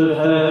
الهادي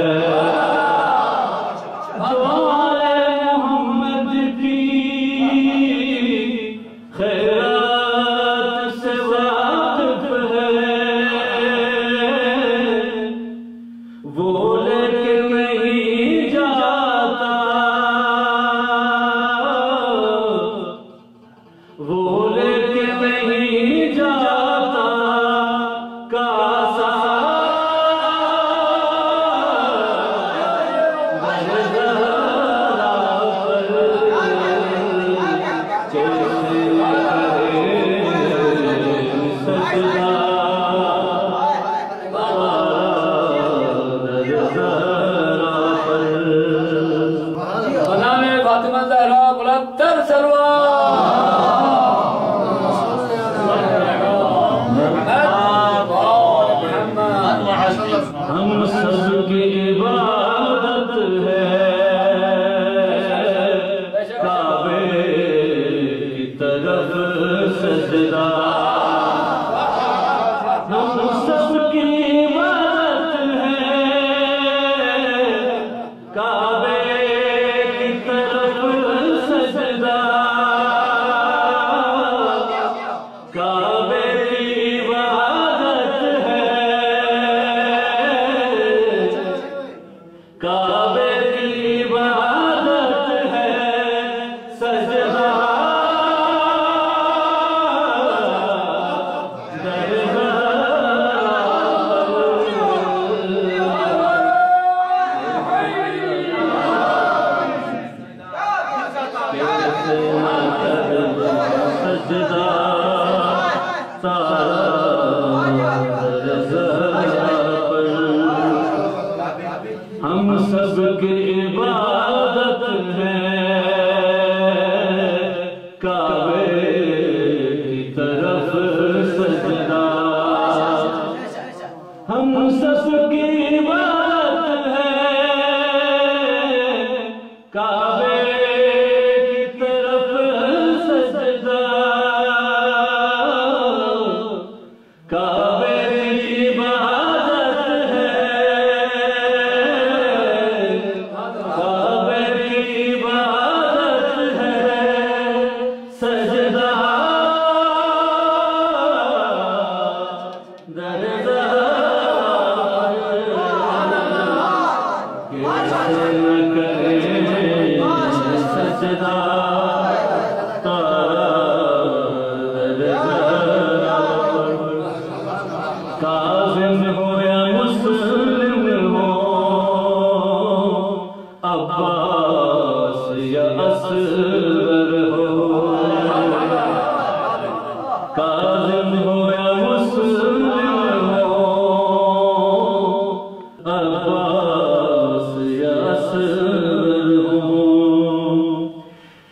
हम सब के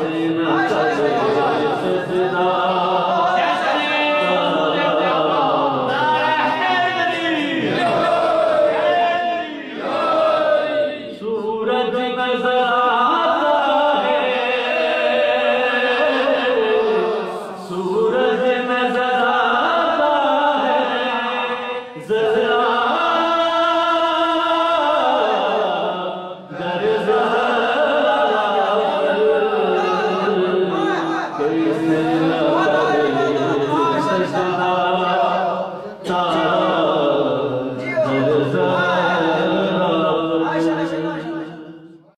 声音呢张嘴